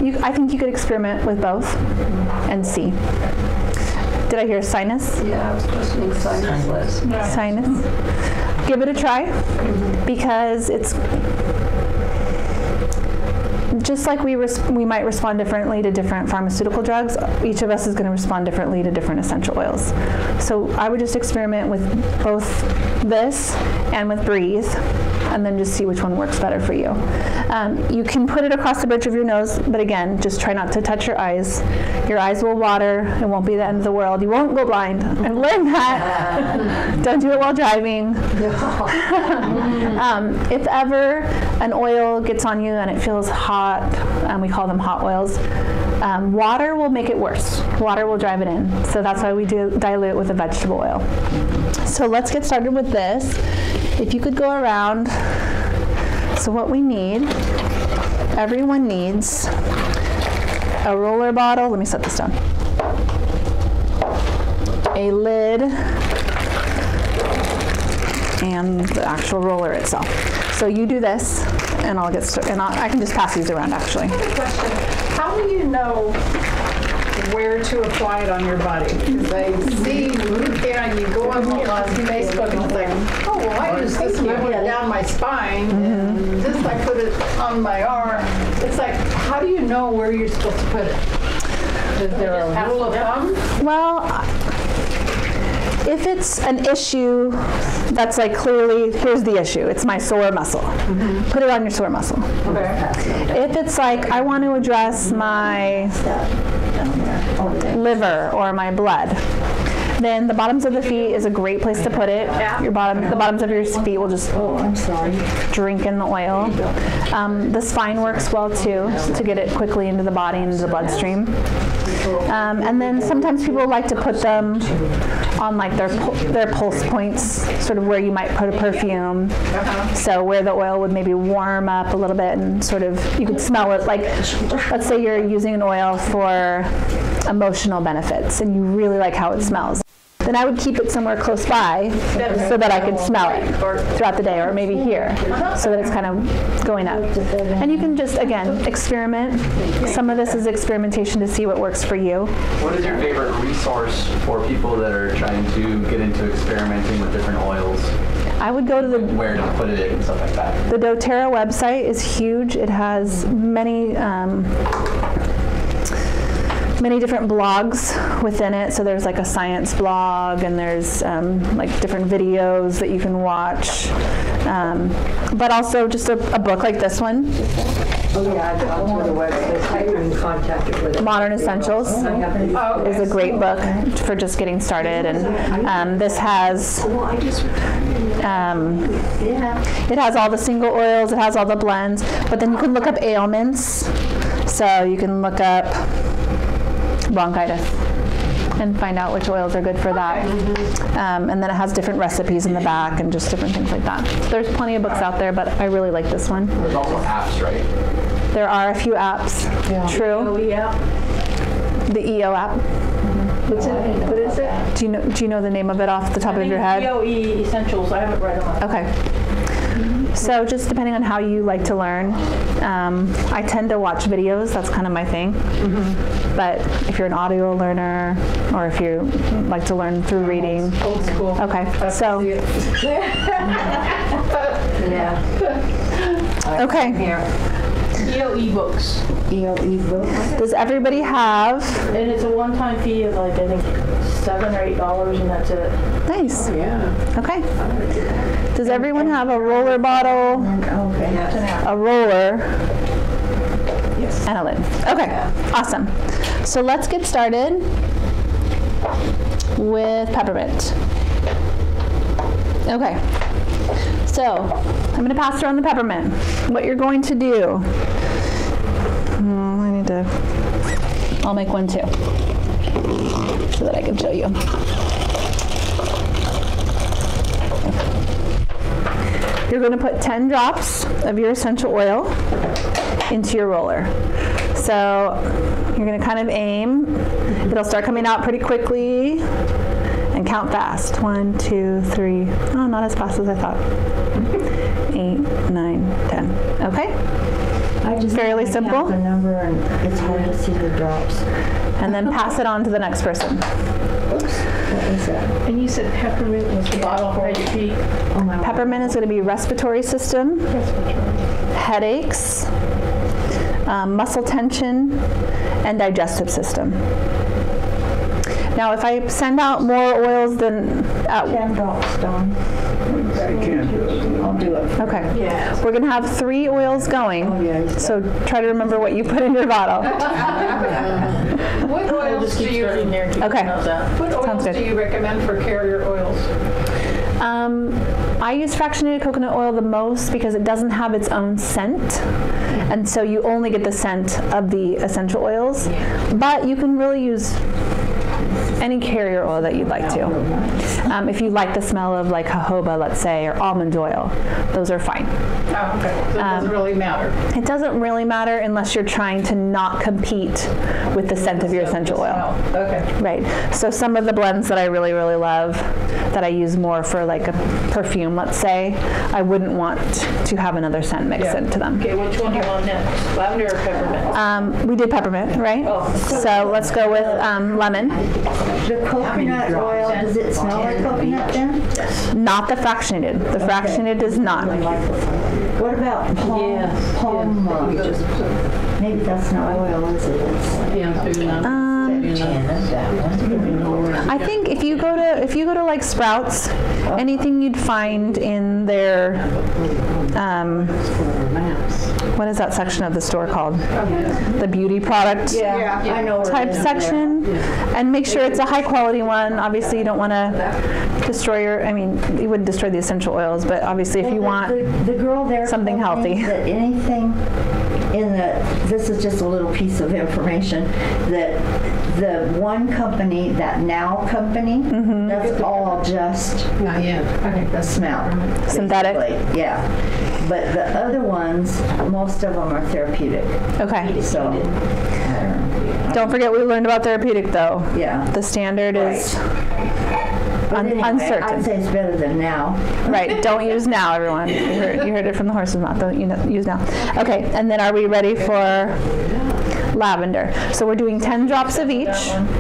you, I think you could experiment with both and see. Did I hear sinus? Yeah, I was listening sinus list. Sinus. Give it a try because it's just like we we might respond differently to different pharmaceutical drugs. Each of us is going to respond differently to different essential oils. So I would just experiment with both this and with Breathe, and then just see which one works better for you. Um, you can put it across the bridge of your nose, but again, just try not to touch your eyes. Your eyes will water. It won't be the end of the world. You won't go blind. I've learned that. <laughs> Don't do it while driving. <laughs> um, if ever an oil gets on you and it feels hot, um, we call them hot oils, um, water will make it worse. Water will drive it in. So that's why we do dilute with a vegetable oil. So let's get started with this. If you could go around. So what we need, everyone needs a roller bottle. Let me set this down. A lid and the actual roller itself. So you do this, and I'll get started. And I'll, I can just pass these around actually. question. How do you know where to apply it on your body? Because I see, yeah, you go on, on Facebook and it's like, oh, well, I use this and I put it down my spine, and mm-hmm. this I put it on my arm. It's like, how do you know where you're supposed to put it? Is there a rule of thumb? Well, I- if it's an issue that's like clearly, here's the issue, it's my sore muscle, mm-hmm. put it on your sore muscle. Okay. If it's like, I want to address my liver or my blood, then the bottoms of the feet is a great place to put it. Your bottom, the bottoms of your feet will just I'm sorry. drink in the oil. Um, the spine works well too, to get it quickly into the body and into the bloodstream. Um, and then sometimes people like to put them on like their their pulse points, sort of where you might put a perfume. So where the oil would maybe warm up a little bit and sort of you could smell it. Like let's say you're using an oil for emotional benefits and you really like how it smells. Then I would keep it somewhere close by so that I could smell it throughout the day or maybe here so that it's kind of going up. And you can just, again, experiment. Some of this is experimentation to see what works for you. What is your favorite resource for people that are trying to get into experimenting with different oils? I would go to the Where to put it and stuff like that? The doTERRA website is huge. It has many um, many different blogs within it. So there's like a science blog, and there's um, like different videos that you can watch. Um, but also just a, a book like this one, Oh, yeah, I've gone to the website. I've contacted with. Modern Essentials. I have Is a great book for just getting started, and um, this has um, it has all the single oils, it has all the blends, but then you can look up ailments. So you can look up bronchitis and find out which oils are good for that. Um, and then it has different recipes in the back and just different things like that. So There's plenty of books out there, but I really like this one. There's also apps, right? There are a few apps. True. The EO app. What's it, what is it? Do you know? Do you know the name of it off the top of your head? DOE E Essentials, I haven't read them. Okay. So just depending on how you like to learn, um, I tend to watch videos. That's kind of my thing. But if you're an audio learner, or if you like to learn through reading, Old school. okay. So <laughs> Yeah. okay. DOE E books. EOE book. Does everybody have? And it's a one-time fee of like, I think, seven or eight dollars and that's it. Nice. Yeah. Okay. Does everyone have a roller bottle, Okay. a roller, Yes. and a lid? Okay. Awesome. So let's get started with peppermint. Okay. So I'm going to pass around the peppermint. What you're going to do. Hmm, I need to. I'll make one too, so that I can show you. You're going to put 10 drops of your essential oil into your roller. So you're going to kind of aim. It'll start coming out pretty quickly and count fast. One, two, three. Oh, not as fast as I thought. Eight, nine, ten. Okay? I just Fairly wanna simple. count the number and it's hard to see the drops. And then pass it on to the next person. What is that? And you said peppermint was the bottle for your feet. Oh my. Peppermint is going to be respiratory system, headaches, um, muscle tension, and digestive system. Now, if I send out more oils than uh, Ten drops, Dawn. I'll do it. okay, Yes. we're going to have three oils going. Oh, yeah. So try to remember what you put in your bottle. <laughs> What I'll oils do you, starting there. keep Okay. what oils good. do you recommend for carrier oils? Um, I use fractionated coconut oil the most because it doesn't have its own scent. And so you only get the scent of the essential oils. But you can really use any carrier oil that you'd like to. Um, if you like the smell of like jojoba, let's say, or almond oil, those are fine. Oh, okay. So it doesn't really matter. It doesn't really matter unless you're trying to not compete with the scent of your essential oil. Okay. Right. So some of the blends that I really, really love that I use more for like a perfume, let's say, I wouldn't want to have another scent mixed Yeah. into them. Okay, which one do you want next? Lavender or peppermint? Um, we did peppermint, right? Oh. So let's go with um, lemon. The coconut oil, does it smell like coconut then? Not the fractionated. The fractionated does not. What about palm, Yes, palm, uh, maybe that's not oil, is it? It's- Yeah, big enough. Um, Big enough. I think if you go to if you go to like Sprouts, anything you'd find in their um, what is that section of the store called? The beauty product Yeah, I know. type section, and make sure it's a high quality one. Obviously, you don't want to destroy your. I mean, you wouldn't destroy the essential oils, but obviously, if you want. The, the girl there something healthy. Anything in the, this is just a little piece of information, that the one company, that Now company, Mm-hmm. that's all just Not yet. Okay. the smell. Synthetic? basically, Yeah. But the other ones, most of them are therapeutic, Okay. so, I don't forget we learned about therapeutic though. yeah. The standard is But Un- anyway, I'd uncertain. say it's better than now. Right, don't use now, everyone. You heard, you heard it from the horse's mouth, don't you know, use now. Okay, and then are we ready for lavender? So we're doing 10 drops of each.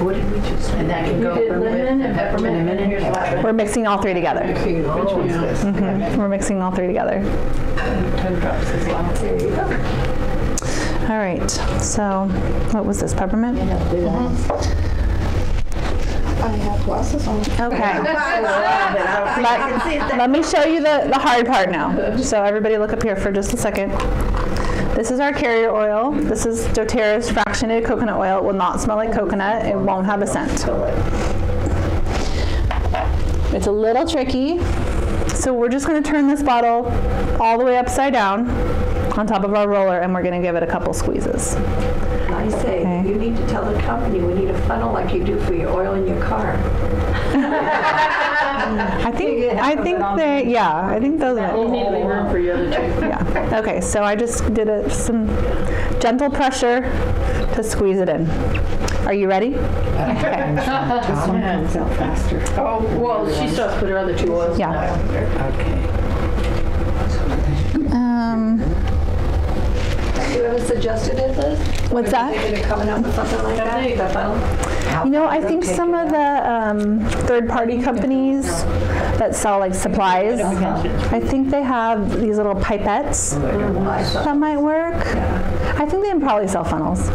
What did we just? And that can go did for lemon and peppermint, and here's lavender. We're mixing all three together. Which one's this? Mhm, We're mixing all three together. Ten drops as well. There you go. All right, so what was this, peppermint? I have glasses on. Okay. <laughs> Let, can see it. let me show you the, the hard part now. So everybody look up here for just a second. This is our carrier oil. This is doTERRA's fractionated coconut oil. It will not smell like coconut. It won't have a scent. It's a little tricky. So we're just going to turn this bottle all the way upside down on top of our roller and we're going to give it a couple squeezes. I say, Okay. you need to tell the company, we need a funnel like you do for your oil in your car. <laughs> I think I think they yeah, I think those are You need room for your other two. <laughs> Yeah. Okay, so I just did a, some gentle pressure to squeeze it in. Are you ready? Okay. This one comes out faster. Oh, well, she still has to put her other two oils in Yeah. there. Um, Have you ever suggested it, Liz? what's that? Thinking of coming up with something like that? The funnel? You know, I think some of the um, third-party companies that sell like supplies, I think they have these little pipettes that might work. I think they probably sell funnels.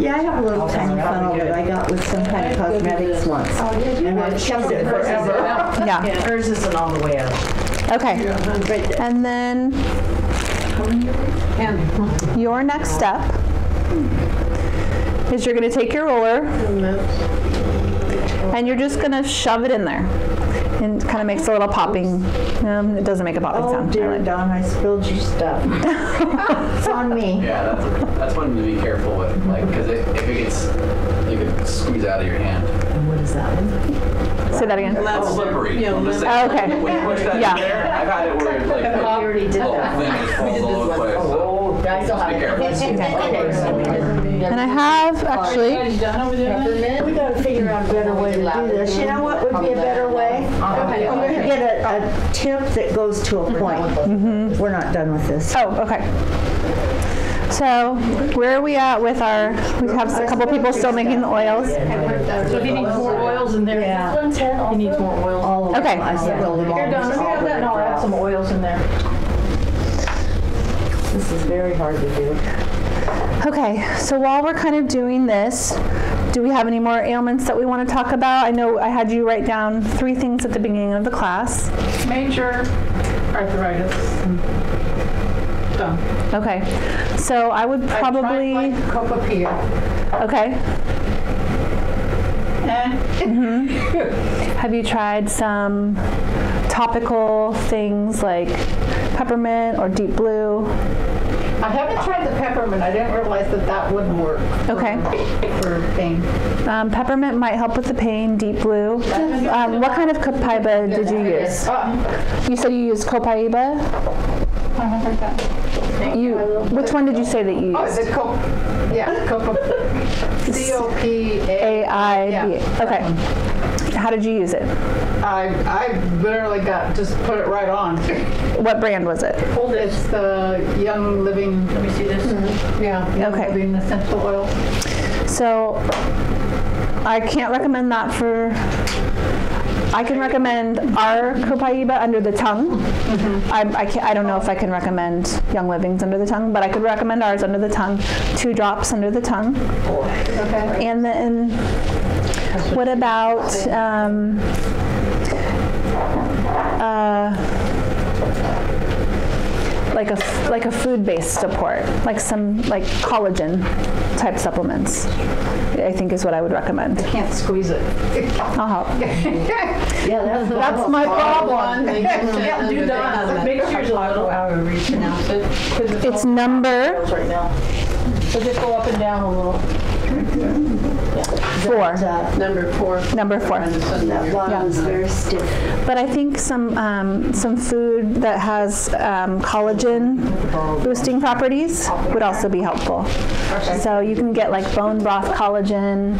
Yeah, I have a little tiny funnel that I got with some kind of cosmetics once. And I've kept it forever. Yeah. Hers isn't all the way out. Okay. And then your next step is you're going to take your roller and you're just going to shove it in there. And kind of makes a little popping. Um, it doesn't make a popping Oh sound. I dear, like- Don, I spilled your stuff. <laughs> It's on me. Yeah, that's, that's one to be careful with, like, because if it gets, you could squeeze out of your hand. Say that again. It's oh, slippery. Yeah, I'm just Oh, saying, okay. When you push that Yeah. in there, I've had it where like the already did whole that. thing just falls all over the place. Oh, so I still just be careful. And I have actually, You done over there? We gotta figure out a better way to do this. You know what would be a better way? Get a, a tip that goes to a point. Mm-hmm. We're not done with this. oh, okay. So where are we at with our, we have a couple people still making the oils. So if you need more oils in there, Yeah. this one's ten, he needs more oils. All of Okay. them. I spilled them all. Here, Don, let me have that and I'll add some oils in there. This is very hard to do. Okay, so while we're kind of doing this, do we have any more ailments that we want to talk about? I know I had you write down three things at the beginning of the class. Major arthritis. Okay, so I would I tried probably, like Copaiba. okay. Eh, Have you tried some topical things like peppermint or deep blue? I haven't tried the peppermint. I didn't realize that that would work. Okay. For pain. Um, peppermint might help with the pain, deep blue. Um, what kind of copaiba did you use? Uh, You said you used copaiba? I heard that. You, which one did you say that you Oh, used? the cop, yeah, copa, C-O-P-A. A-I-B, okay. How did you use it? I, I literally got, just put it right on. What brand was it? It's the Young Living, Let me see this. Mm-hmm. yeah, Young Okay. Living Essential Oil. So I can't recommend that for, I can recommend our copaiba under the tongue. I, I, can't, I don't know if I can recommend Young Living's under the tongue, but I could recommend ours under the tongue, two drops under the tongue. Okay. And then, what about, um, uh, like a, f- like a food-based support, like some, like collagen type supplements, I think is what I would recommend. You can't squeeze it. I'll uh-huh. <laughs> help. Yeah, that's. That's my problem. Yeah, do that. Make sure you're a little, However you pronounce it. because it's It's number oils right now. So just go up and down a little. Four, Number four. number four. That bottom's very stiff. But I think some, um, some food that has um, collagen boosting properties would also be helpful. So you can get like bone broth collagen,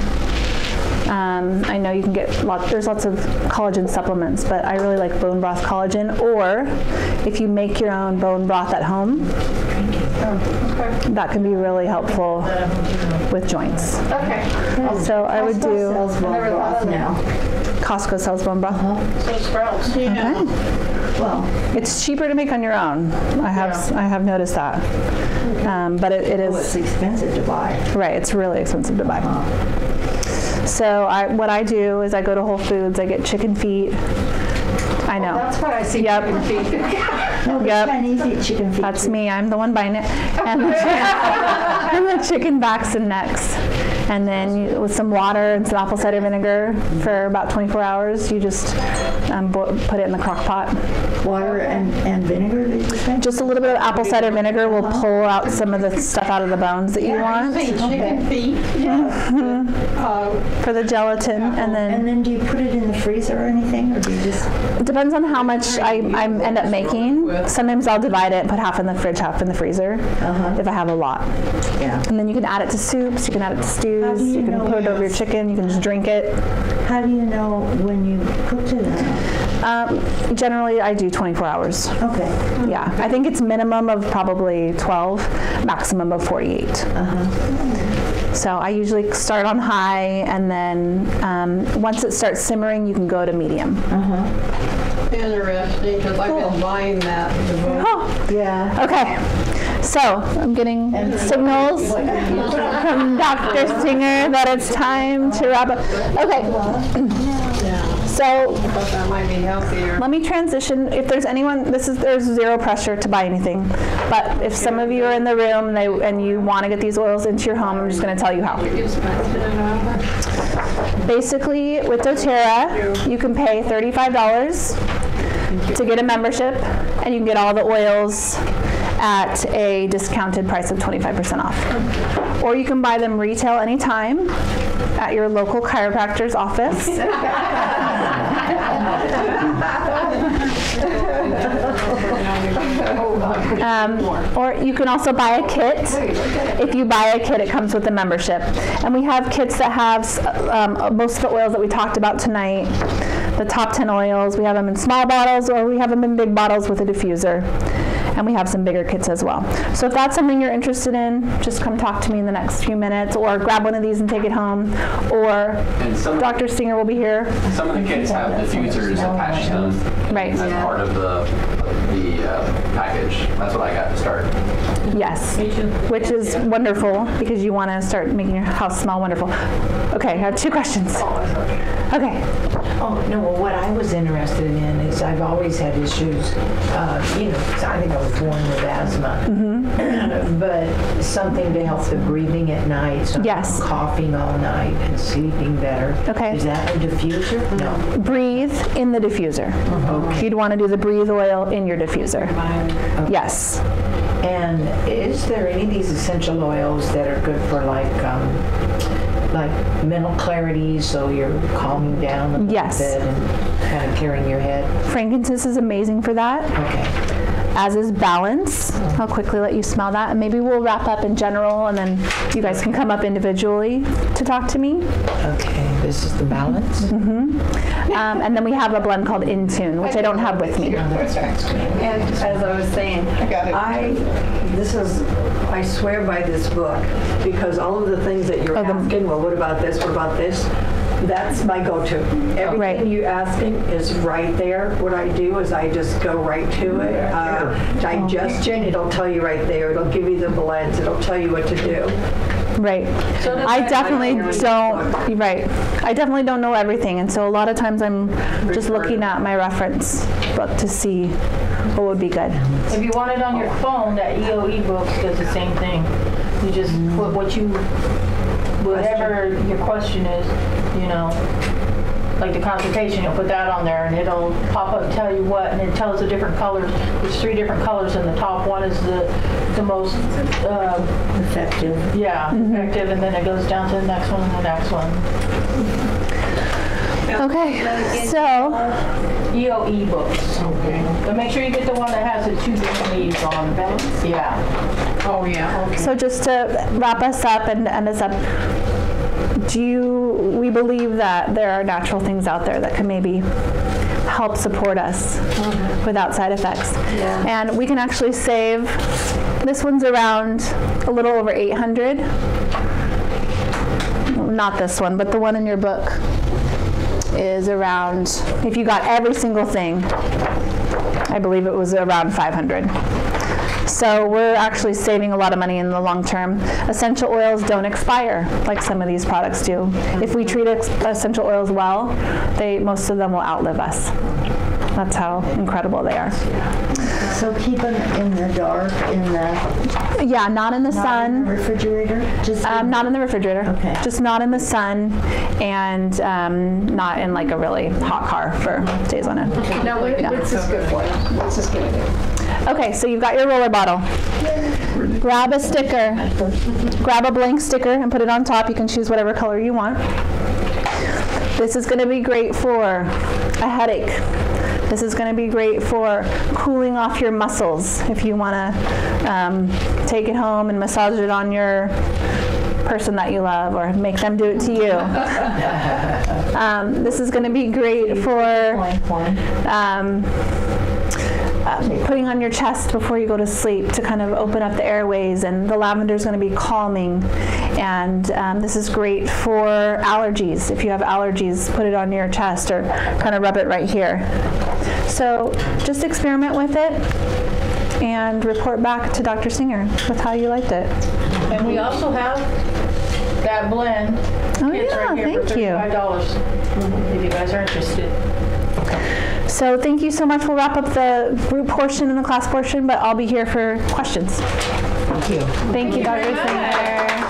Um, I know you can get lots, there's lots of collagen supplements, but I really like bone broth collagen. Or if you make your own bone broth at home, that can be really helpful with joints. Okay. So I would do, Sells bone broth now. Costco sells bone broth. So sprouts. Yeah. Well, It's cheaper to make on your own. I have, I have noticed that. Um, but it, it oh, it's expensive to buy. right, it's really expensive to buy. So I, what I do is I go to Whole Foods, I get chicken feet. I know. That's what I see Yep. chicken feet. <laughs> No, Yep. Chinese eat chicken feet. That's too. me. I'm the one buying it. And <laughs> the, and the chicken backs and necks. And then you, with some water and some apple cider vinegar for about 24 hours, you just um, bo- put it in the crock pot. Water and, and vinegar, did you say? Just a little bit of apple cider vinegar will pull out some of the stuff out of the bones that you want Say chicken feet. Uh, for the gelatin. And then And then then do you put it in the freezer or anything, or do you just? it depends on how much I, I end up making. Sometimes I'll divide it and put half in the fridge, half in the freezer Uh-huh. if I have a lot. Yeah. And then you can add it to soups, you can add it to stews, do you you can know put it over your chicken, you can just drink it. How do you know when you cooked it or? Um, generally, I do 24 hours. Okay. Yeah, I think it's minimum of probably 12, maximum of 48. Uh-huh. So I usually start on high, and then um, once it starts simmering, you can go to medium. Uh-huh. Interesting, because I've been buying that. Oh, Yeah. okay. So I'm getting signals from Dr. Singer that it's time to wrap up. Okay. <clears throat> So. Let me transition. If there's anyone, this is there's zero pressure to buy anything, but if some of you are in the room and, they, and you want to get these oils into your home, I'm just going to tell you how. Basically, with DoTerra, you can pay $35 to get a membership, and you can get all the oils at a discounted price of 25% off. Or you can buy them retail anytime at your local chiropractor's office. Um, or you can also buy a kit. If you buy a kit, it comes with a membership. And we have kits that have um, most of the oils that we talked about tonight. The top 10 oils, we have them in small bottles or we have them in big bottles with a diffuser. And we have some bigger kits as well. So if that's something you're interested in, just come talk to me in the next few minutes or grab one of these and take it home. Or Dr. Singer will be here. some of the kits have diffusers attached to them Right. as part of the, the uh, package. That's what I got to start. Yes. Which is wonderful because you want to start making your house smell wonderful. Okay, I have two questions. Okay. Oh, no, well, what I was interested in is I've always had issues, uh, you know, I think I was born with asthma. Mm-hmm. <clears throat> but something to help the breathing at night. So Yes. I'm coughing all night and sleeping better. Okay. Is that a diffuser? No. Breathe in the diffuser. Okay. You'd want to do the breathe oil in your diffuser. Yes. And is there any of these essential oils that are good for like, um, like mental clarity, so you're calming down a Yes. bit and kind of clearing your head? Frankincense is amazing for that, Okay. as is balance. I'll quickly let you smell that, and maybe we'll wrap up in general, and then you guys can come up individually to talk to me. Okay. This is the balance. Um, and then we have a blend called InTune, which I don't have with me. And as I was saying, I, this is, I swear by this book, because all of the things that you're Oh, asking, well, what about this, what about this? That's my go-to. Right. Everything you asking is right there. What I do is I just go right to it. Uh, Digestion, it'll tell you right there. It'll give you the blends. It'll tell you what to do. Right. I definitely don't, right. I definitely don't know everything, and so a lot of times I'm just looking at my reference book to see what would be good. If you want it on your phone, that EOE book does the same thing. You just put what you, whatever your question is, you know, like the constipation, you'll put that on there and it'll pop up and tell you what, and it tells the different colors. There's three different colors, and the top one is the, the most, uh, Effective. yeah, effective, and then it goes down to the next one and the next one. Okay, so, EOE E books. But make sure you get the one that has the two different leaves on. Yeah. Oh, yeah, okay. so just to wrap us up and end us up, do you, we believe that there are natural things out there that can maybe help support us without side effects. And we can actually save, this one's around a little over 800. Not this one, but the one in your book is around, if you got every single thing, I believe it was around 500. So we're actually saving a lot of money in the long term. Essential oils don't expire like some of these products do. If we treat ex- essential oils well, they most of them will outlive us. That's how incredible they are. So keep them in the dark, in the, Yeah, not in the not in sun. the refrigerator? Just Um, not in the refrigerator. Okay. Just not in the sun, and um, not in like a really hot car for days on end. Now, what- what's this good for? What's this gonna do? Okay, so you've got your roller bottle. Grab a sticker. Grab a blank sticker and put it on top. You can choose whatever color you want. This is going to be great for a headache. This is going to be great for cooling off your muscles if you want to um, take it home and massage it on your person that you love or make them do it to you. Um, this is going to be great for one. Um, putting on your chest before you go to sleep to kind of open up the airways and the lavender is going to be calming and um, this is great for allergies if you have allergies put it on your chest or kind of rub it right here so just experiment with it and report back to dr singer with how you liked it And we also have that blend. Oh, It's yeah, right here for thank you. thirty-five dollars. If you guys are interested. So thank you so much we'll wrap up the group portion and the class portion but i'll be here for questions Thank you. thank you dr very much. singer